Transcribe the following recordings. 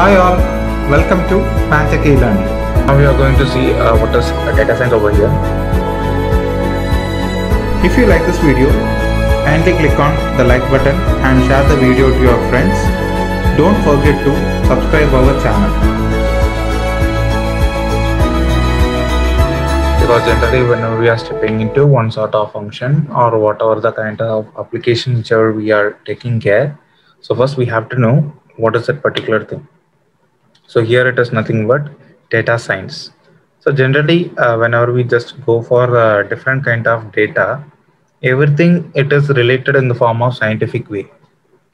Hi all, welcome to Pantech e-learning. Now we are going to see uh, what is data science over here. If you like this video, kindly click on the like button and share the video to your friends. Don't forget to subscribe our channel. Because generally when we are stepping into one sort of function or whatever the kind of application whichever we are taking care. So first we have to know what is that particular thing. So here it is nothing but data science. So generally, uh, whenever we just go for a different kind of data, everything it is related in the form of scientific way.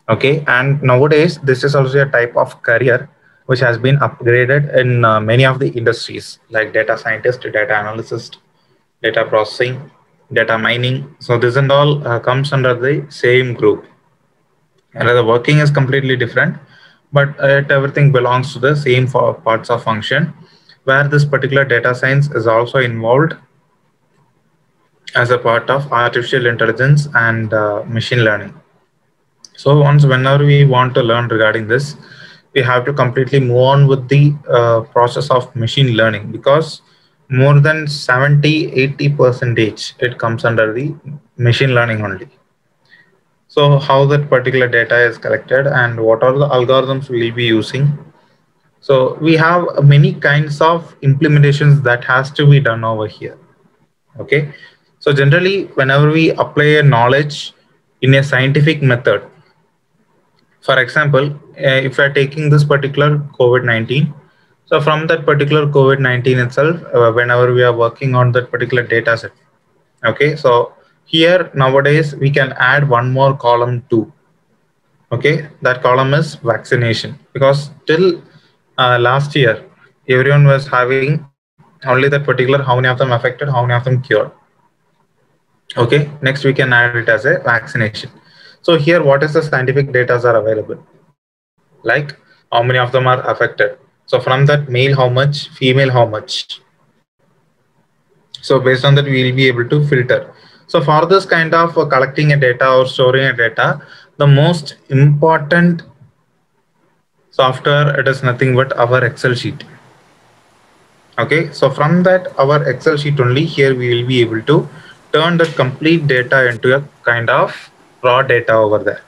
Okay, and nowadays this is also a type of career which has been upgraded in uh, many of the industries like data scientist, data analyst, data processing, data mining. So this and all uh, comes under the same group. And the working is completely different, but it, everything belongs to the same parts of function where this particular data science is also involved as a part of artificial intelligence and uh, machine learning. So once whenever we want to learn regarding this, we have to completely move on with the uh, process of machine learning because more than 70 80 percentage it comes under the machine learning only so how that particular data is collected and what are the algorithms we'll be using. So we have many kinds of implementations that has to be done over here. Okay? So generally whenever we apply a knowledge in a scientific method for example uh, if we are taking this particular covid-19 so from that particular covid-19 itself uh, whenever we are working on that particular data set. Okay? So here nowadays we can add one more column too. Okay? That column is vaccination. Because till uh, last year everyone was having only that particular how many of them affected how many of them cured. Okay? Next we can add it as a vaccination. So here what is the scientific data are available? Like how many of them are affected? So from that male how much female how much? So based on that we will be able to filter so for this kind of uh, collecting a data or storing a data, the most important software, it is nothing but our Excel sheet. Okay, so from that, our Excel sheet only here we will be able to turn the complete data into a kind of raw data over there.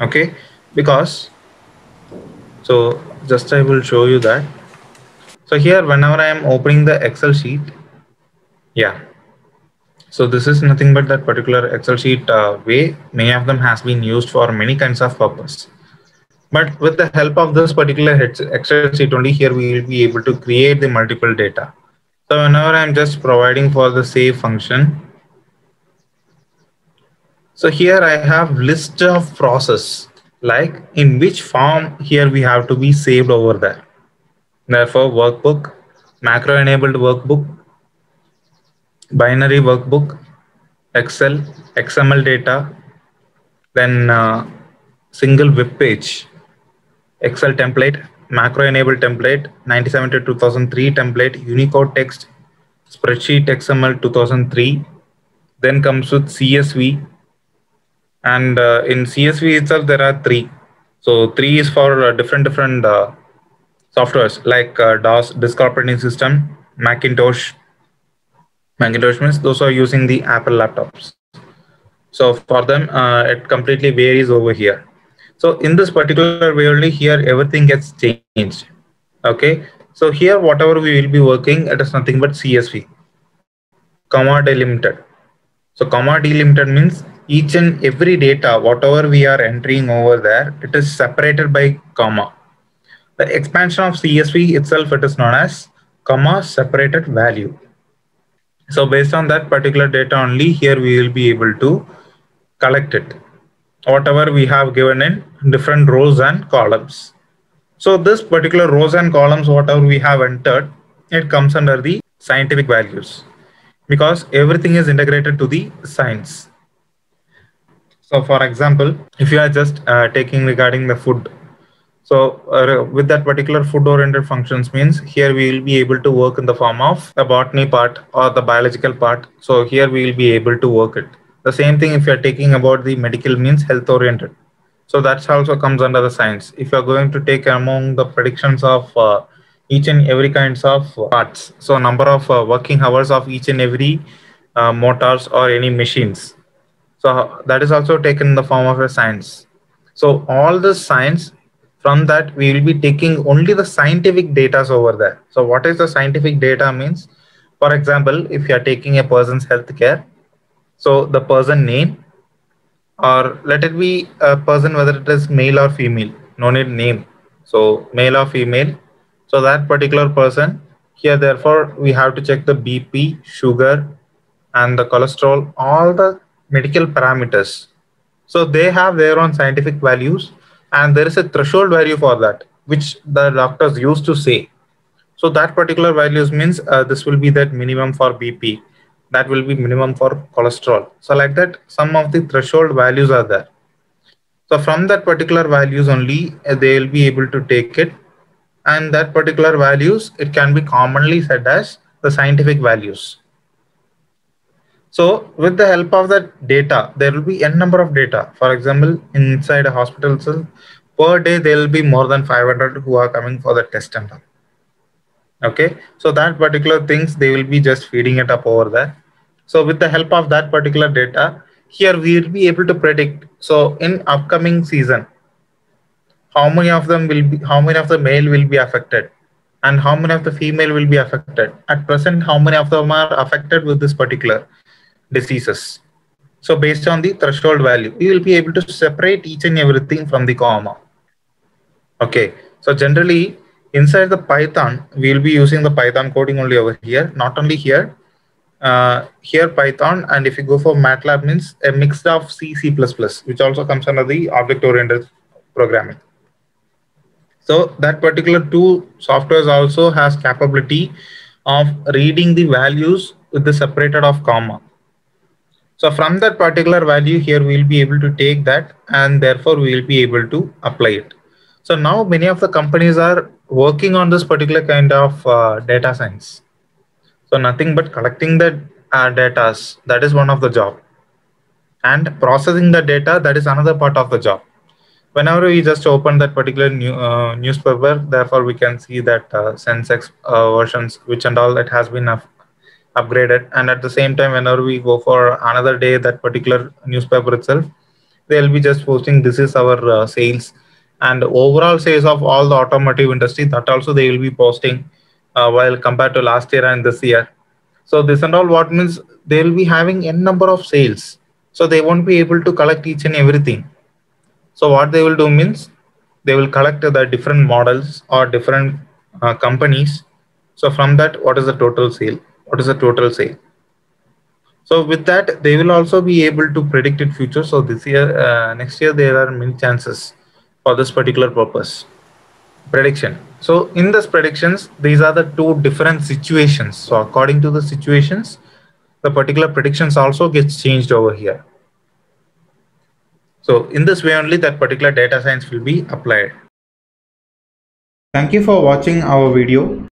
Okay, because so just I will show you that. So here, whenever I am opening the Excel sheet, yeah, so this is nothing but that particular Excel sheet uh, way. Many of them has been used for many kinds of purpose. But with the help of this particular Excel sheet only here, we will be able to create the multiple data. So whenever I'm just providing for the save function. So here I have list of process, like in which form here we have to be saved over there. Therefore workbook, macro enabled workbook, binary workbook, Excel, XML data, then uh, single web page, Excel template, macro enabled template, 97 to 2003 template, Unicode text, spreadsheet XML 2003, then comes with CSV. And uh, in CSV itself, there are three. So three is for uh, different, different uh, softwares like uh, DOS, disk operating system, Macintosh, Macintosh means those are using the Apple laptops. So for them, uh, it completely varies over here. So in this particular way only here, everything gets changed. Okay. So here, whatever we will be working, it is nothing but CSV, comma delimited. So comma delimited means each and every data, whatever we are entering over there, it is separated by comma. The expansion of CSV itself, it is known as comma separated value. So based on that particular data only here we will be able to collect it. Whatever we have given in different rows and columns. So this particular rows and columns, whatever we have entered, it comes under the scientific values because everything is integrated to the science. So for example, if you are just uh, taking regarding the food, so uh, with that particular food oriented functions means here we will be able to work in the form of the botany part or the biological part. So here we will be able to work it. The same thing if you are taking about the medical means health oriented. So that also comes under the science. If you're going to take among the predictions of uh, each and every kinds of parts, so number of uh, working hours of each and every uh, motors or any machines. So that is also taken in the form of a science. So all the science from that we will be taking only the scientific data over there. So what is the scientific data means? For example, if you are taking a person's healthcare, so the person name, or let it be a person whether it is male or female no need name so male or female so that particular person here therefore we have to check the bp sugar and the cholesterol all the medical parameters so they have their own scientific values and there is a threshold value for that which the doctors used to say so that particular values means uh, this will be that minimum for bp that will be minimum for cholesterol. So like that, some of the threshold values are there. So from that particular values only, uh, they will be able to take it. And that particular values, it can be commonly said as the scientific values. So with the help of that data, there will be n number of data. For example, inside a hospital, so per day, there will be more than 500 who are coming for the test and all. Okay? So that particular things they will be just feeding it up over there. So with the help of that particular data here we will be able to predict. So in upcoming season how many of them will be how many of the male will be affected? And how many of the female will be affected? At present how many of them are affected with this particular diseases so based on the threshold value we will be able to separate each and everything from the comma okay so generally inside the Python, we'll be using the Python coding only over here, not only here, uh, here Python, and if you go for MATLAB means a mix of C, C++, which also comes under the object-oriented programming. So that particular two softwares also has capability of reading the values with the separated of comma. So from that particular value here, we'll be able to take that and therefore we'll be able to apply it. So now many of the companies are working on this particular kind of uh, data science. So nothing but collecting the uh, data, that is one of the job. And processing the data, that is another part of the job. Whenever we just open that particular new, uh, newspaper, therefore we can see that uh, Sensex uh, versions, which and all that has been upgraded. And at the same time, whenever we go for another day, that particular newspaper itself, they'll be just posting this is our uh, sales. And overall sales of all the automotive industry that also they will be posting uh, while compared to last year and this year. So this and all what means they will be having n number of sales. So they won't be able to collect each and everything. So what they will do means they will collect the different models or different uh, companies. So from that what is the total sale what is the total sale so with that they will also be able to predict it future. So this year uh, next year there are many chances for this particular purpose. Prediction. So in this predictions these are the two different situations. So according to the situations the particular predictions also gets changed over here. So in this way only that particular data science will be applied. Thank you for watching our video